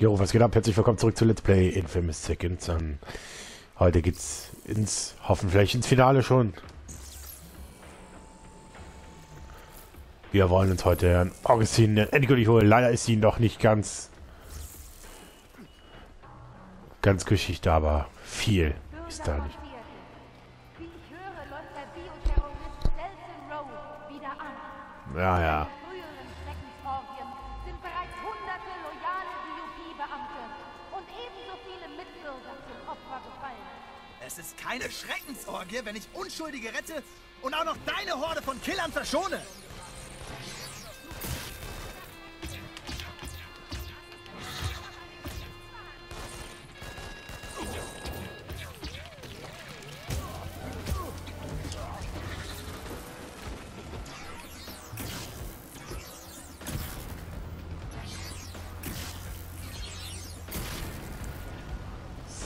Jo, was geht ab? Herzlich willkommen zurück zu Let's Play Infamous Second Son. Heute geht's ins, hoffen vielleicht ins Finale schon. Wir wollen uns heute Herrn Augustin endgültig holen. Leider ist sie noch nicht ganz ganz Geschichte, aber viel ist da nicht. Wie ich Es ist keine Schreckensorgie, wenn ich Unschuldige rette und auch noch deine Horde von Killern verschone.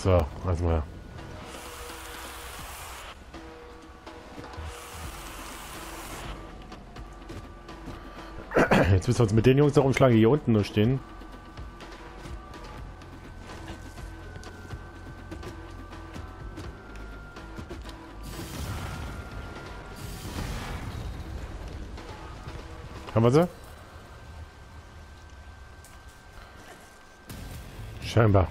So, also mal. Jetzt müssen wir uns mit den Jungs da rumschlagen, die hier unten nur stehen. Haben wir sie? Scheinbar.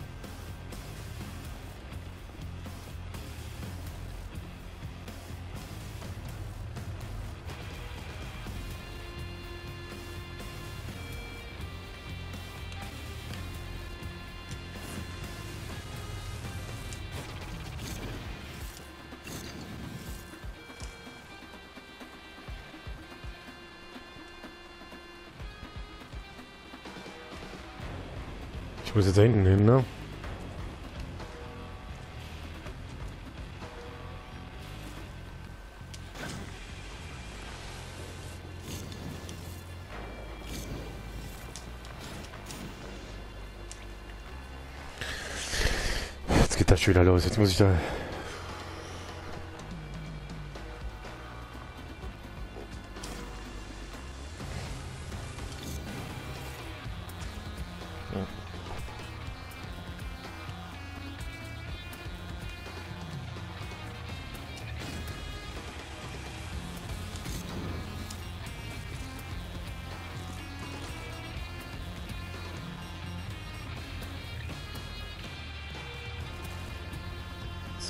Ich muss jetzt da hinten hin, ne? Jetzt geht das schon wieder los. Jetzt muss ich da...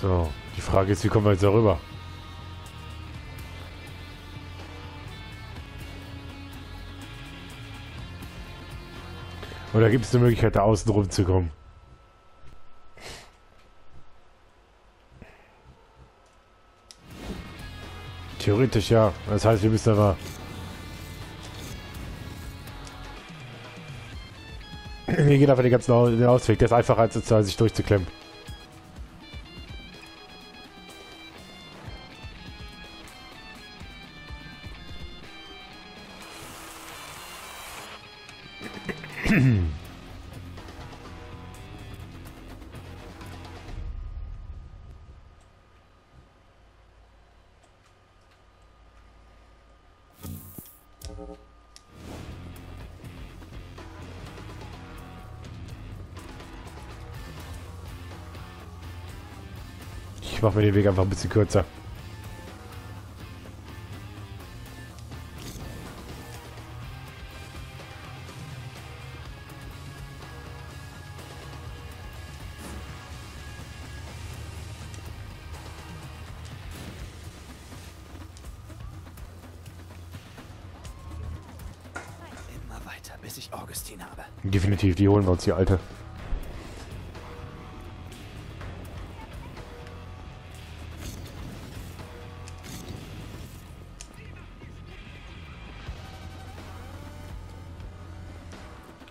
So, die Frage ist, wie kommen wir jetzt darüber? Oder gibt es eine Möglichkeit, da außen rum zu kommen? Theoretisch ja. Das heißt, wir müssen aber... Wir gehen einfach den ganzen Ausweg. Der ist einfacher, als sich durchzuklemmen. Ich mache mir den Weg einfach ein bisschen kürzer. Bis ich Augustin habe. Definitiv, die holen wir uns, die alte.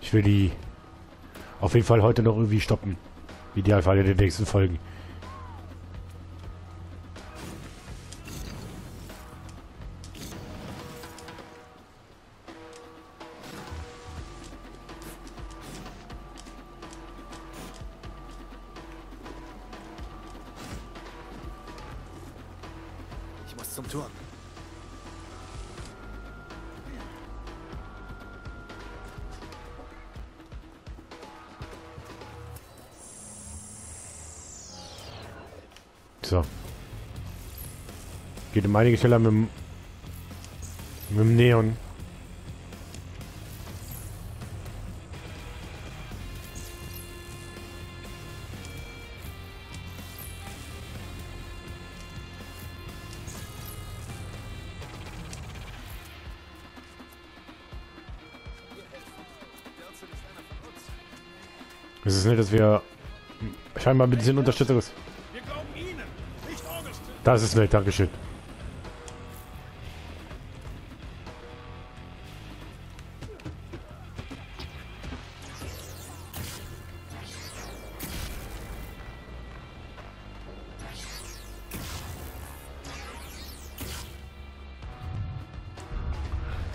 Ich will die auf jeden Fall heute noch irgendwie stoppen. Idealfall in den nächsten Folgen. Ich muss zum Turm. So. Geht um einige schneller mit dem, mit dem Neon. Es ist nett, dass wir scheinbar ein bisschen Unterstützung ist. Nicht. Das ist nett, Dankeschön.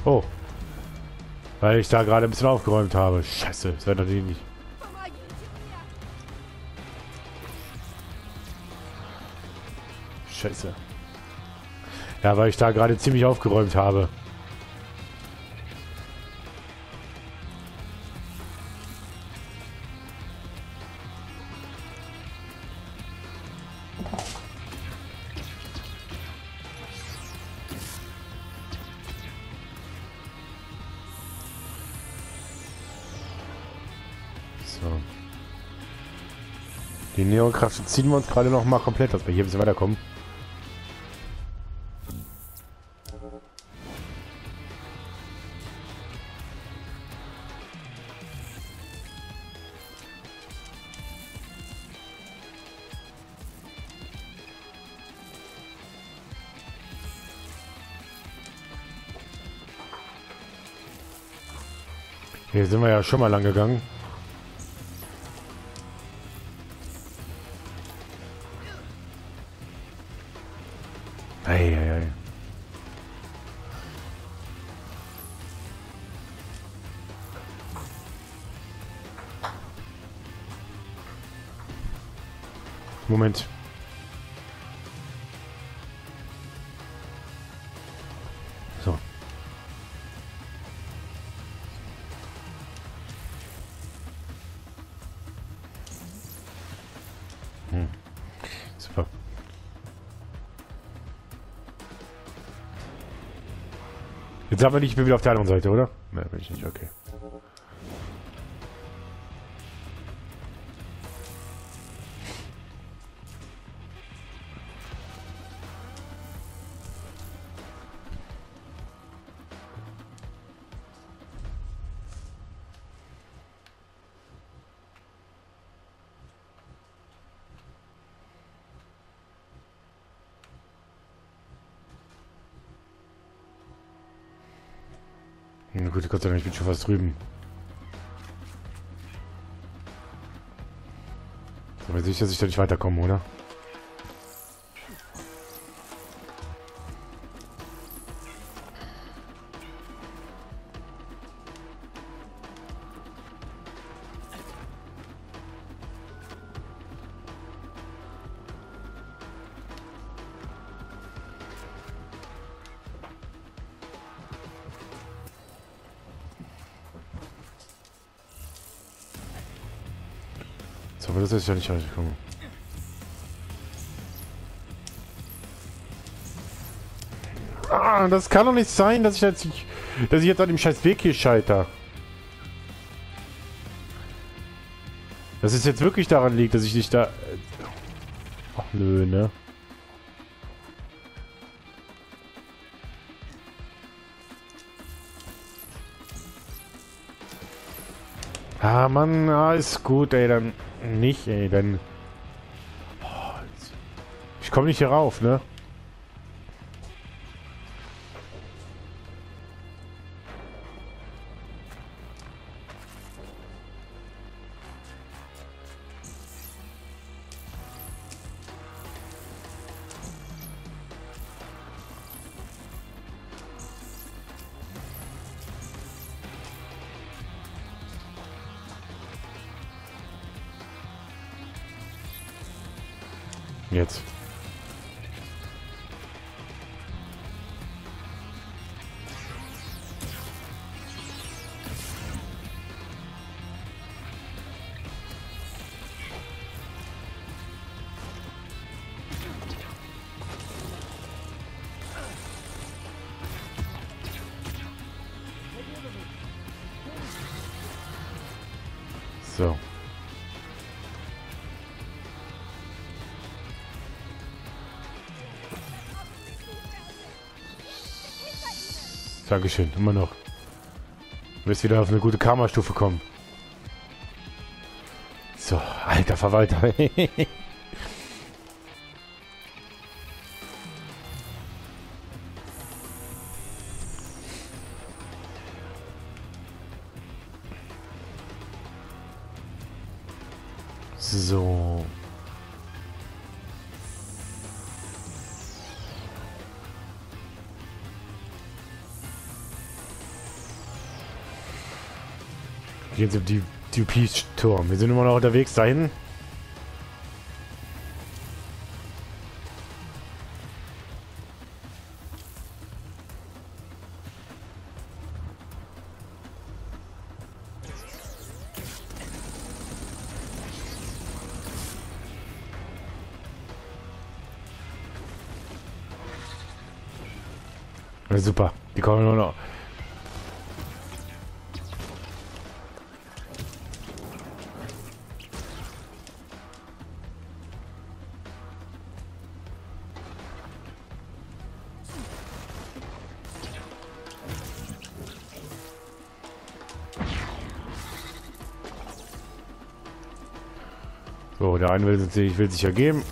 Oh. Weil ich da gerade ein bisschen aufgeräumt habe. Scheiße, das wäre natürlich nicht. Scheiße. Ja, weil ich da gerade ziemlich aufgeräumt habe. Die Neonkraft ziehen wir uns gerade noch mal komplett, dass wir hier ein bisschen weiterkommen. Hier sind wir ja schon mal lang gegangen. Ei, ei, ei. Moment. Jetzt haben wir nicht, ich bin wieder auf der anderen Seite, oder? Ne, bin ich nicht, okay. Na gut, Gott sei Dank, ich bin schon fast drüben. Aber sicher, dass ich da nicht weiterkomme, oder? So, aber das ist ja nicht rausgekommen. Ah, das kann doch nicht sein, dass ich jetzt, dass ich jetzt an dem scheiß Weg hier scheiter. Dass es jetzt wirklich daran liegt, dass ich nicht da... Ach nö, ne? Ah, Mann, ah, ist gut, ey, dann nicht, ey, dann... Ich komme nicht hier rauf, ne? Jetzt. So. Dankeschön, immer noch. Du wirst wieder auf eine gute Karma-Stufe kommen. So, alter Verwalter. Auf die DP-Turm. Wir sind immer noch unterwegs dahin. Super. Die kommen nur noch. So, der eine will sich, will sich ergeben.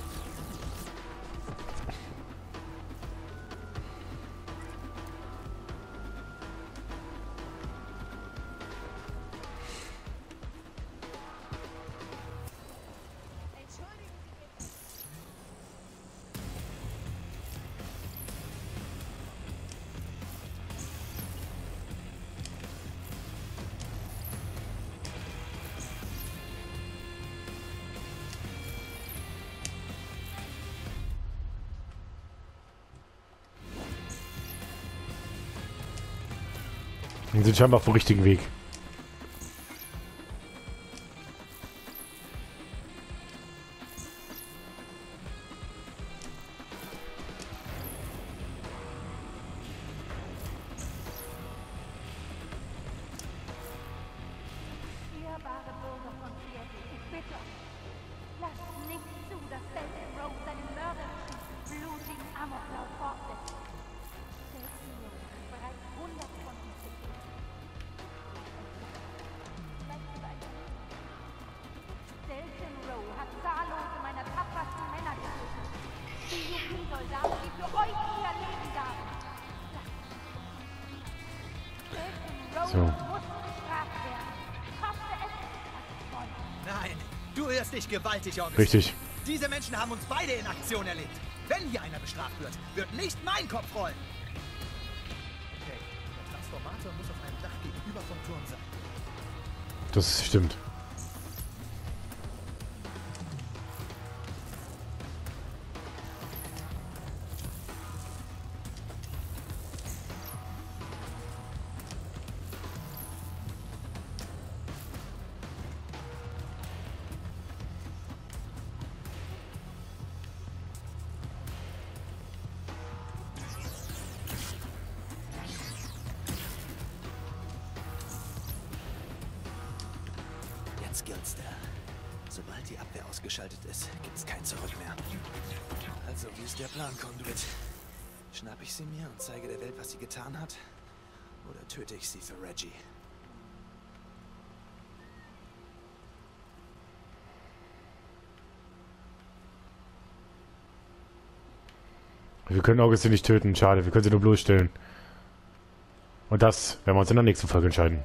Wir sind scheinbar auf dem richtigen Weg. Wolle. Nein, du irrst dich gewaltig, August. Richtig. Diese Menschen haben uns beide in Aktion erlebt. Wenn hier einer bestraft wird, wird nicht mein Kopf rollen. Okay, der Transformator muss auf einem Dach gegenüber vom Turm sein. Das stimmt. Da. Sobald die Abwehr ausgeschaltet ist, gibt's kein Zurück mehr. Also, wie ist der Plan, Conduit? Schnapp ich sie mir und zeige der Welt, was sie getan hat? Oder töte ich sie für Reggie? Wir können Augustin nicht töten. Schade, wir können sie nur bloßstellen. Und das werden wir uns in der nächsten Folge entscheiden.